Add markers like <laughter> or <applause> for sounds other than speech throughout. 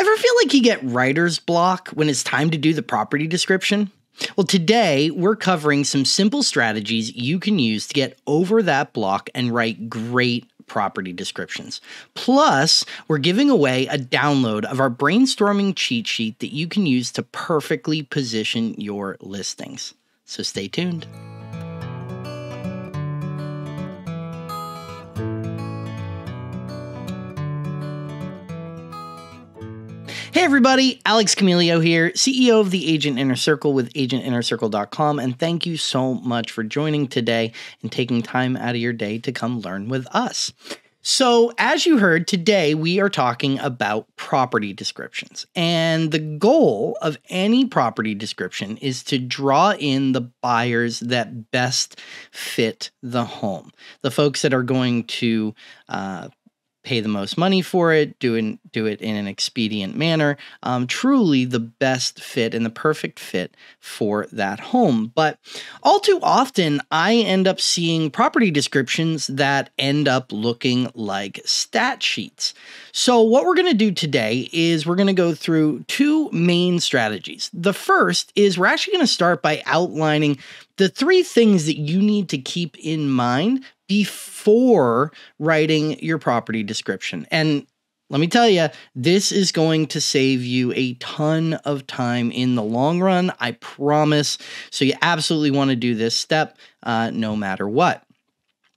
Ever feel like you get writer's block when it's time to do the property description? Well, today we're covering some simple strategies you can use to get over that block and write great property descriptions. Plus, we're giving away a download of our brainstorming cheat sheet that you can use to perfectly position your listings. So stay tuned. Hey everybody, Alex Camelio here, CEO of the Agent Inner Circle with agentinnercircle.com, and thank you so much for joining today and taking time out of your day to come learn with us. So, as you heard, today we are talking about property descriptions. And the goal of any property description is to draw in the buyers that best fit the home, the folks that are going to uh, pay the most money for it, do it, do it in an expedient manner, um, truly the best fit and the perfect fit for that home. But all too often, I end up seeing property descriptions that end up looking like stat sheets. So, what we're going to do today is we're going to go through two main strategies. The first is we're actually going to start by outlining the three things that you need to keep in mind before writing your property description. And let me tell you, this is going to save you a ton of time in the long run. I promise. So, you absolutely want to do this step uh, no matter what.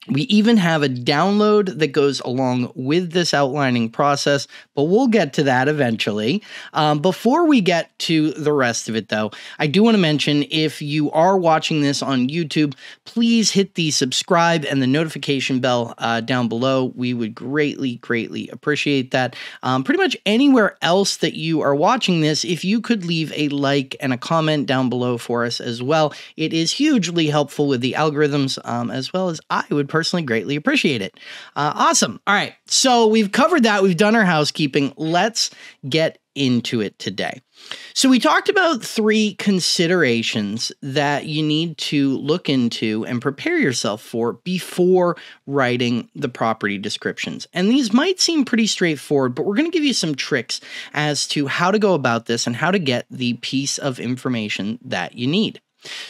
We even have a download that goes along with this outlining process, but we'll get to that eventually. Um, before we get to the rest of it, though, I do want to mention if you are watching this on YouTube, please hit the subscribe and the notification bell uh, down below. We would greatly, greatly appreciate that. Um, pretty much anywhere else that you are watching this, if you could leave a like and a comment down below for us as well, it is hugely helpful with the algorithms, um, as well as I would personally greatly appreciate it. Uh, awesome. All right. So we've covered that. We've done our housekeeping. Let's get into it today. So, we talked about three considerations that you need to look into and prepare yourself for before writing the property descriptions. And these might seem pretty straightforward, but we're going to give you some tricks as to how to go about this and how to get the piece of information that you need.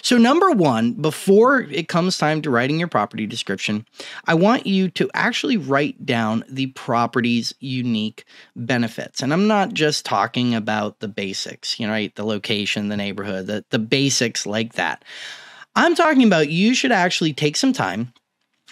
So, number one, before it comes time to writing your property description, I want you to actually write down the property's unique benefits. And I'm not just talking about the basics, you know, right? The location, the neighborhood, the, the basics like that. I'm talking about you should actually take some time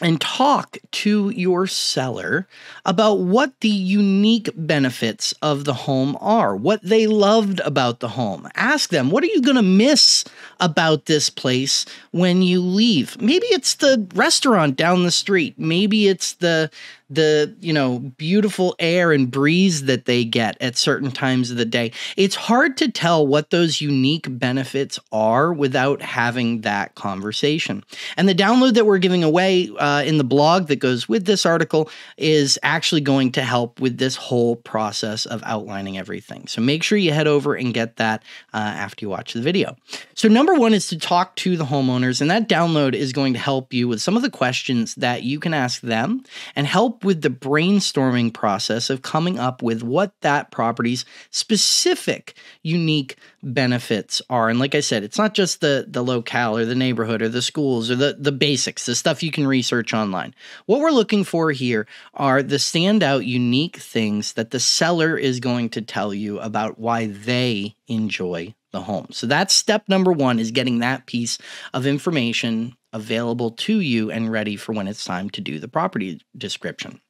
and talk to your seller about what the unique benefits of the home are, what they loved about the home. Ask them, what are you going to miss about this place when you leave? Maybe it's the restaurant down the street. Maybe it's the the you know beautiful air and breeze that they get at certain times of the day. It's hard to tell what those unique benefits are without having that conversation. And the download that we're giving away uh, in the blog that goes with this article is actually going to help with this whole process of outlining everything. So make sure you head over and get that uh, after you watch the video. So number one is to talk to the homeowners and that download is going to help you with some of the questions that you can ask them and help with the brainstorming process of coming up with what that property's specific unique benefits are. And like I said, it's not just the the locale or the neighborhood or the schools or the the basics, the stuff you can research online. What we're looking for here are the standout unique things that the seller is going to tell you about why they enjoy the home. So that's step number 1 is getting that piece of information available to you and ready for when it's time to do the property description.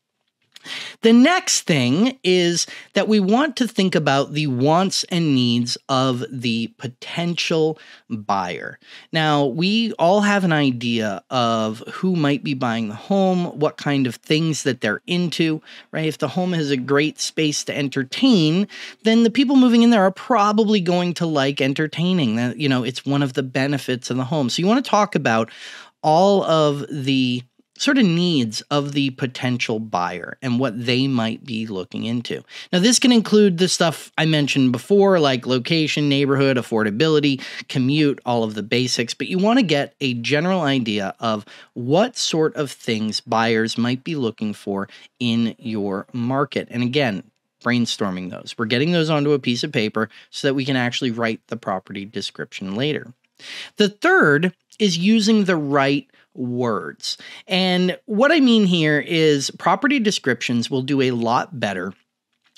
The next thing is that we want to think about the wants and needs of the potential buyer. Now, we all have an idea of who might be buying the home, what kind of things that they're into, right? If the home has a great space to entertain, then the people moving in there are probably going to like entertaining. You know, it's one of the benefits of the home. So you want to talk about all of the sort of needs of the potential buyer and what they might be looking into. Now, this can include the stuff I mentioned before, like location, neighborhood, affordability, commute, all of the basics, but you want to get a general idea of what sort of things buyers might be looking for in your market. And again, brainstorming those. We're getting those onto a piece of paper so that we can actually write the property description later. The third is using the right words. And what I mean here is property descriptions will do a lot better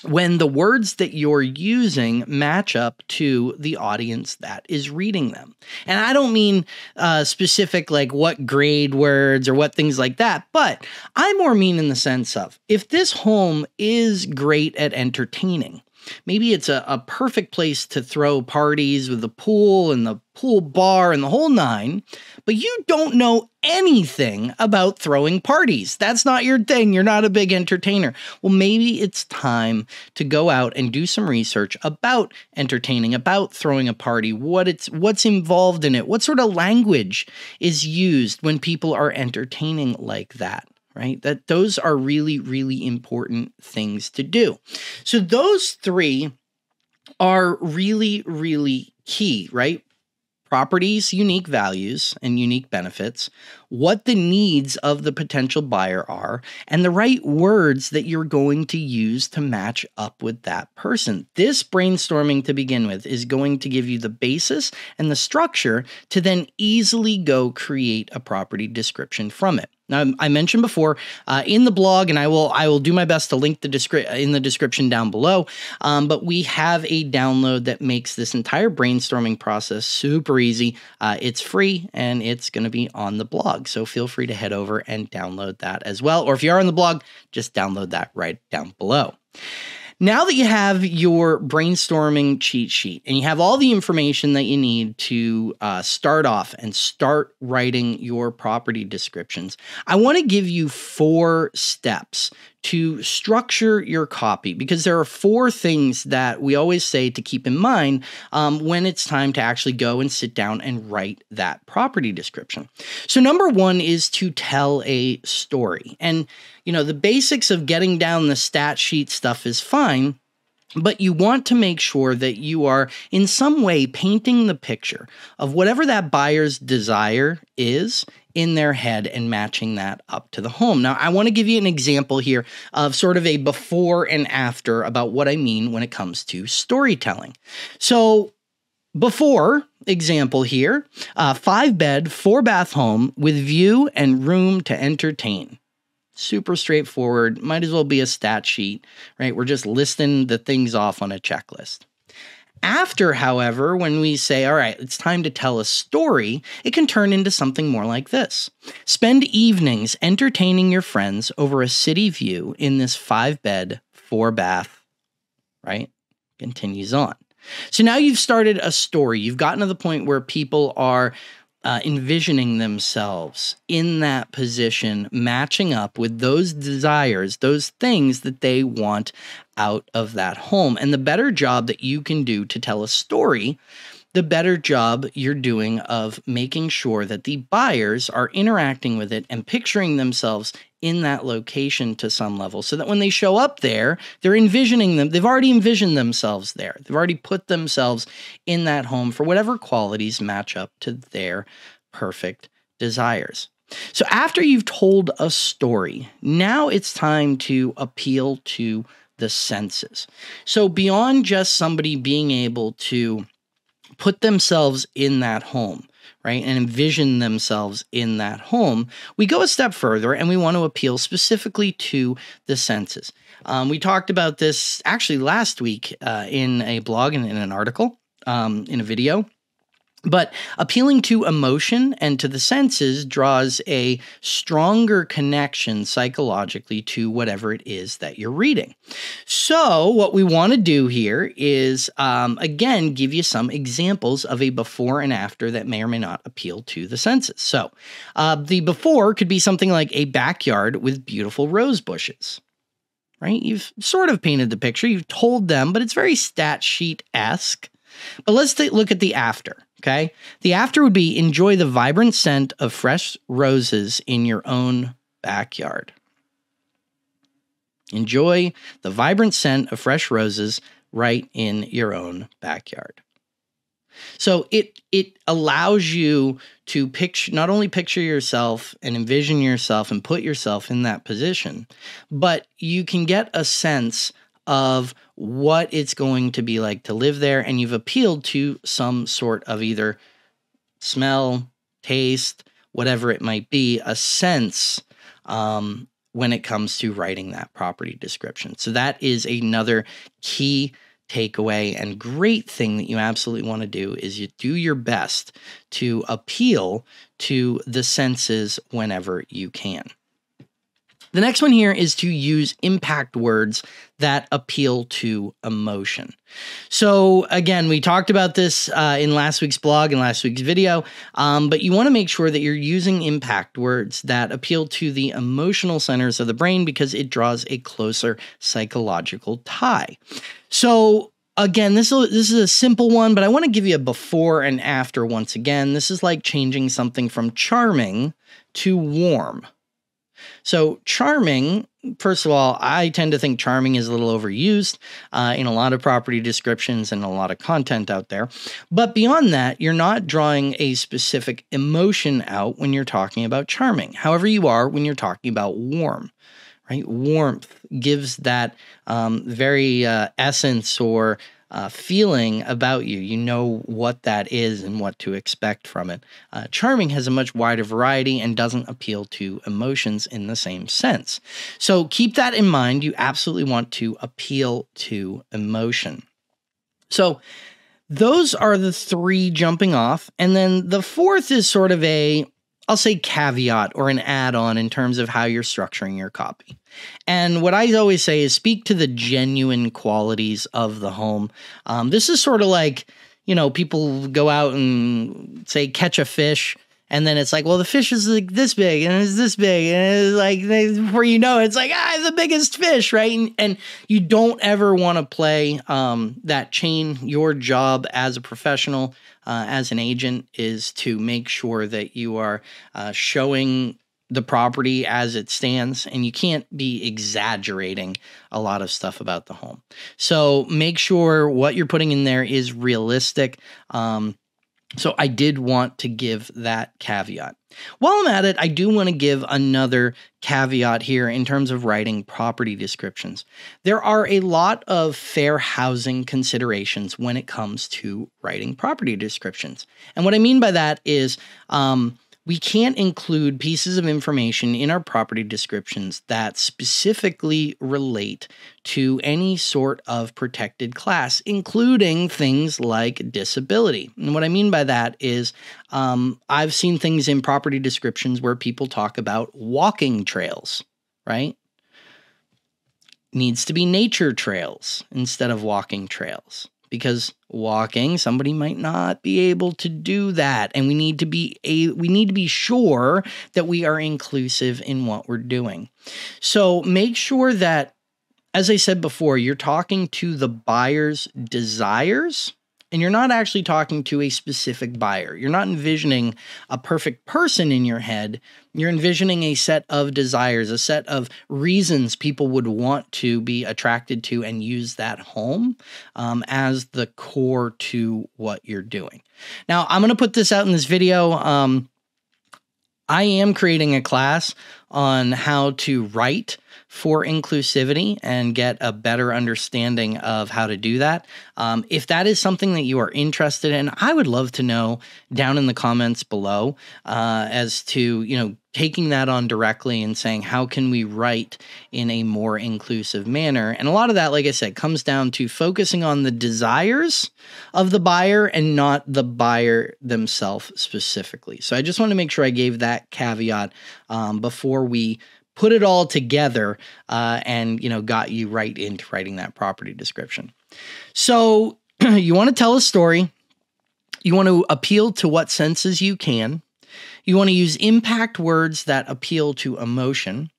when the words that you're using match up to the audience that is reading them. And I don't mean uh, specific, like what grade words or what things like that, but I more mean in the sense of if this home is great at entertaining, Maybe it's a, a perfect place to throw parties with the pool and the pool bar and the whole nine, but you don't know anything about throwing parties. That's not your thing. You're not a big entertainer. Well, maybe it's time to go out and do some research about entertaining, about throwing a party, what it's what's involved in it, what sort of language is used when people are entertaining like that right? That those are really, really important things to do. So those three are really, really key, right? Properties, unique values, and unique benefits, what the needs of the potential buyer are, and the right words that you're going to use to match up with that person. This brainstorming to begin with is going to give you the basis and the structure to then easily go create a property description from it. Now, I mentioned before uh, in the blog, and I will I will do my best to link the descri- in the description down below. Um, but we have a download that makes this entire brainstorming process super easy. Uh, it's free and it's going to be on the blog, so feel free to head over and download that as well. Or if you are on the blog, just download that right down below. Now that you have your brainstorming cheat sheet and you have all the information that you need to uh, start off and start writing your property descriptions, I want to give you four steps to structure your copy because there are four things that we always say to keep in mind um, when it's time to actually go and sit down and write that property description. So, number one is to tell a story. And, you know, the basics of getting down the stat sheet stuff is fine. But you want to make sure that you are in some way painting the picture of whatever that buyer's desire is in their head and matching that up to the home. Now, I want to give you an example here of sort of a before and after about what I mean when it comes to storytelling. So, before example here, uh, five bed, four bath home with view and room to entertain. Super straightforward. Might as well be a stat sheet, right? We're just listing the things off on a checklist. After, however, when we say, all right, it's time to tell a story, it can turn into something more like this. Spend evenings entertaining your friends over a city view in this five bed, four bath, right? Continues on. So now you've started a story. You've gotten to the point where people are uh, envisioning themselves in that position, matching up with those desires, those things that they want out of that home. And the better job that you can do to tell a story, the better job you're doing of making sure that the buyers are interacting with it and picturing themselves in that location to some level so that when they show up there, they're envisioning them. They've already envisioned themselves there. They've already put themselves in that home for whatever qualities match up to their perfect desires. So after you've told a story, now it's time to appeal to the senses. So beyond just somebody being able to put themselves in that home, right, and envision themselves in that home, we go a step further and we want to appeal specifically to the senses. Um, we talked about this actually last week uh, in a blog and in an article, um, in a video. But appealing to emotion and to the senses draws a stronger connection psychologically to whatever it is that you're reading. So, what we want to do here is, um, again, give you some examples of a before and after that may or may not appeal to the senses. So, uh, the before could be something like a backyard with beautiful rose bushes. Right? You've sort of painted the picture, you've told them, but it's very stat sheet esque. But let's take, look at the after. Okay. The after would be enjoy the vibrant scent of fresh roses in your own backyard. Enjoy the vibrant scent of fresh roses right in your own backyard. So it it allows you to picture not only picture yourself and envision yourself and put yourself in that position, but you can get a sense of what it's going to be like to live there, and you've appealed to some sort of either smell, taste, whatever it might be, a sense um, when it comes to writing that property description. So that is another key takeaway and great thing that you absolutely want to do is you do your best to appeal to the senses whenever you can. The next one here is to use impact words that appeal to emotion. So, again, we talked about this uh, in last week's blog and last week's video, um, but you want to make sure that you're using impact words that appeal to the emotional centers of the brain because it draws a closer psychological tie. So, again this is this is a simple one but i want to give you a before and after once again this is like changing something from charming to warm so, charming, first of all, I tend to think charming is a little overused uh, in a lot of property descriptions and a lot of content out there. But beyond that, you're not drawing a specific emotion out when you're talking about charming. However, you are when you're talking about warm. Right, warmth gives that um, very uh, essence or uh, feeling about you. You know what that is and what to expect from it. Uh, charming has a much wider variety and doesn't appeal to emotions in the same sense. So keep that in mind. You absolutely want to appeal to emotion. So those are the three jumping off. And then the fourth is sort of a I'll say caveat or an add on in terms of how you're structuring your copy. And what I always say is speak to the genuine qualities of the home. Um, this is sort of like, you know, people go out and say catch a fish. And then it's like, well, the fish is like this big and it's this big. And it's like, before you know, it's like, ah, the biggest fish, right? And, and you don't ever want to play um, that chain. Your job as a professional uh, as an agent is to make sure that you are uh, showing the property as it stands and you can't be exaggerating a lot of stuff about the home so make sure what you're putting in there is realistic um, so I did want to give that caveat. While I'm at it, I do want to give another caveat here in terms of writing property descriptions. There are a lot of fair housing considerations when it comes to writing property descriptions. And what I mean by that is um, we can't include pieces of information in our property descriptions that specifically relate to any sort of protected class, including things like disability. And what I mean by that is um, I've seen things in property descriptions where people talk about walking trails, right? Needs to be nature trails instead of walking trails because walking somebody might not be able to do that. And we need to be a we need to be sure that we are inclusive in what we're doing. So make sure that as i said before you're talking to the buyer's desires and you're not actually talking to a specific buyer. You're not envisioning a perfect person in your head. You're envisioning a set of desires, a set of reasons people would want to be attracted to and use that home um, as the core to what you're doing. Now, I'm going to put this out in this video. Um, I am creating a class on how to write for inclusivity and get a better understanding of how to do that. Um, if that is something that you are interested in, I would love to know down in the comments below uh, as to, you know, taking that on directly and saying, how can we write in a more inclusive manner? And a lot of that, like I said, comes down to focusing on the desires of the buyer and not the buyer themselves specifically. So I just want to make sure I gave that caveat um, before we put it all together uh, and you know got you right into writing that property description. So <clears throat> you want to tell a story. You want to appeal to what senses you can. You want to use impact words that appeal to emotion.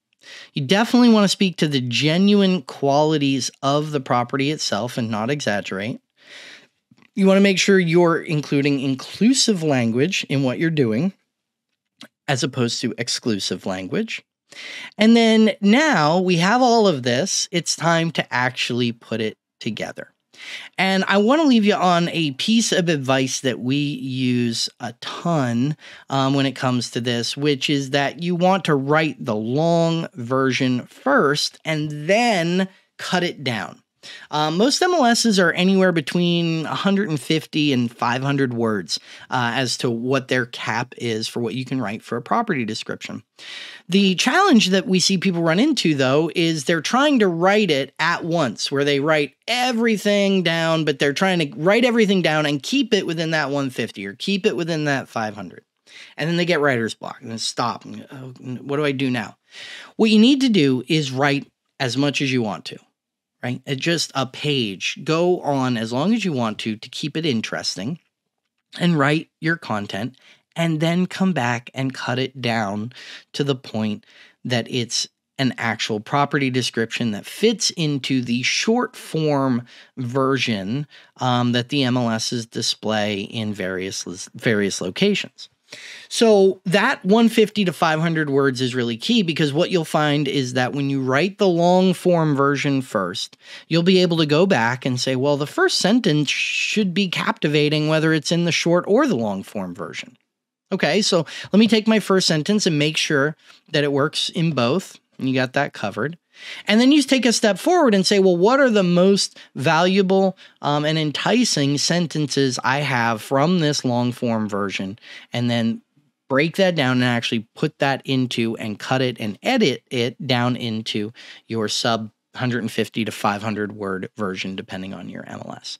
You definitely want to speak to the genuine qualities of the property itself and not exaggerate. You want to make sure you're including inclusive language in what you're doing as opposed to exclusive language and then now we have all of this. It's time to actually put it together. And I want to leave you on a piece of advice that we use a ton um, when it comes to this, which is that you want to write the long version first and then cut it down. Um, most MLSs are anywhere between 150 and 500 words uh, as to what their cap is for what you can write for a property description. The challenge that we see people run into, though, is they're trying to write it at once, where they write everything down, but they're trying to write everything down and keep it within that 150 or keep it within that 500. And then they get writer's block and stop. Oh, what do I do now? What you need to do is write as much as you want to right? It's just a page. Go on as long as you want to to keep it interesting and write your content and then come back and cut it down to the point that it's an actual property description that fits into the short form version um, that the MLSs display in various various locations. So that 150 to 500 words is really key because what you'll find is that when you write the long form version first, you'll be able to go back and say, well, the first sentence should be captivating whether it's in the short or the long form version. Okay, so let me take my first sentence and make sure that it works in both. And you got that covered. And then you take a step forward and say, well, what are the most valuable um, and enticing sentences I have from this long form version? And then break that down and actually put that into and cut it and edit it down into your sub 150 to 500 word version, depending on your MLS.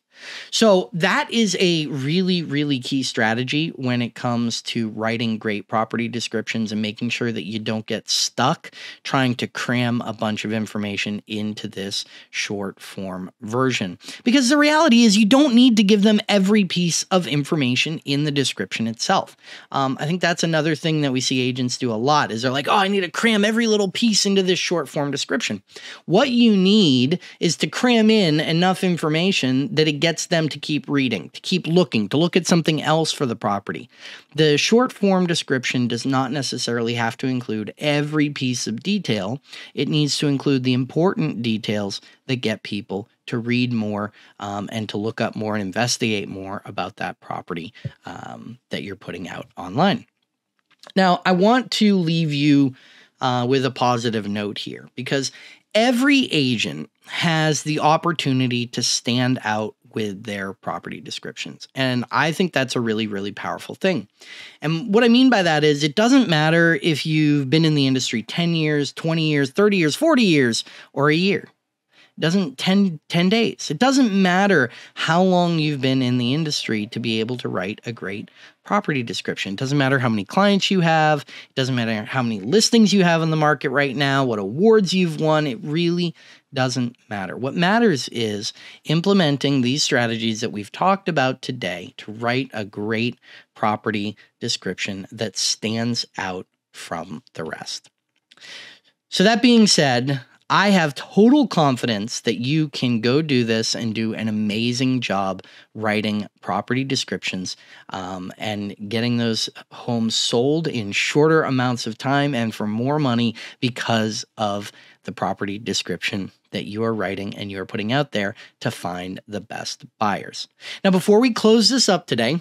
So that is a really, really key strategy when it comes to writing great property descriptions and making sure that you don't get stuck trying to cram a bunch of information into this short form version. Because the reality is, you don't need to give them every piece of information in the description itself. Um, I think that's another thing that we see agents do a lot is they're like, oh, I need to cram every little piece into this short form description. What you need is to cram in enough information that it gets them to keep reading, to keep looking, to look at something else for the property. The short form description does not necessarily have to include every piece of detail, it needs to include the important details that get people to read more um, and to look up more and investigate more about that property um, that you're putting out online. Now, I want to leave you uh, with a positive note here because every agent has the opportunity to stand out with their property descriptions. And I think that's a really, really powerful thing. And what I mean by that is it doesn't matter if you've been in the industry 10 years, 20 years, 30 years, 40 years, or a year. It doesn't 10, 10 days. It doesn't matter how long you've been in the industry to be able to write a great property description. It doesn't matter how many clients you have. It doesn't matter how many listings you have in the market right now, what awards you've won. It really doesn't matter. What matters is implementing these strategies that we've talked about today to write a great property description that stands out from the rest. So, that being said, I have total confidence that you can go do this and do an amazing job writing property descriptions um, and getting those homes sold in shorter amounts of time and for more money because of the property description that you are writing and you are putting out there to find the best buyers. Now, before we close this up today,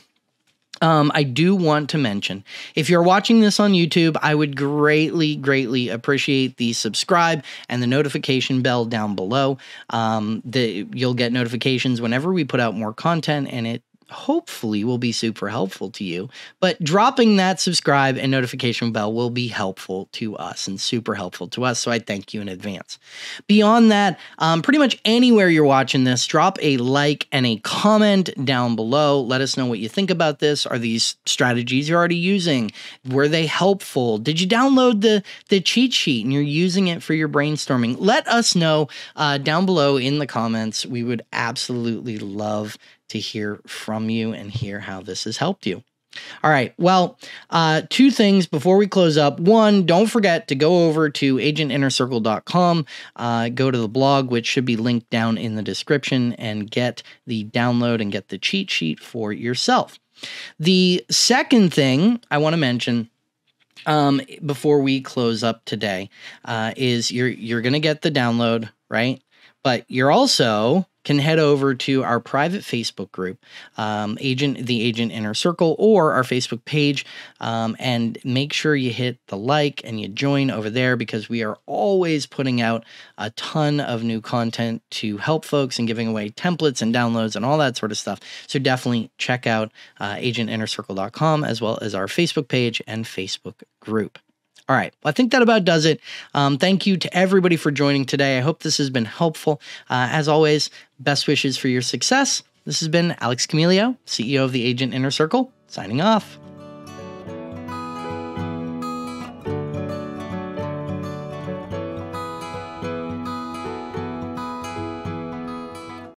um, I do want to mention if you're watching this on YouTube, I would greatly, greatly appreciate the subscribe and the notification bell down below. Um, the, you'll get notifications whenever we put out more content, and it hopefully will be super helpful to you. But dropping that subscribe and notification bell will be helpful to us and super helpful to us. So I thank you in advance. Beyond that, um, pretty much anywhere you're watching this, drop a like and a comment down below. Let us know what you think about this. Are these strategies you're already using? Were they helpful? Did you download the, the cheat sheet and you're using it for your brainstorming? Let us know uh, down below in the comments. We would absolutely love to hear from you and hear how this has helped you. All right. Well, uh, two things before we close up. One, don't forget to go over to agentinnercircle.com, uh, go to the blog, which should be linked down in the description, and get the download and get the cheat sheet for yourself. The second thing I want to mention um, before we close up today uh, is you're you're gonna get the download right, but you're also can head over to our private Facebook group, um, Agent the Agent Inner Circle, or our Facebook page, um, and make sure you hit the like and you join over there because we are always putting out a ton of new content to help folks and giving away templates and downloads and all that sort of stuff. So definitely check out uh, agentinnercircle.com as well as our Facebook page and Facebook group. All right. Well, I think that about does it. Um, thank you to everybody for joining today. I hope this has been helpful. Uh, as always, best wishes for your success. This has been Alex Camelio, CEO of the Agent Inner Circle, signing off.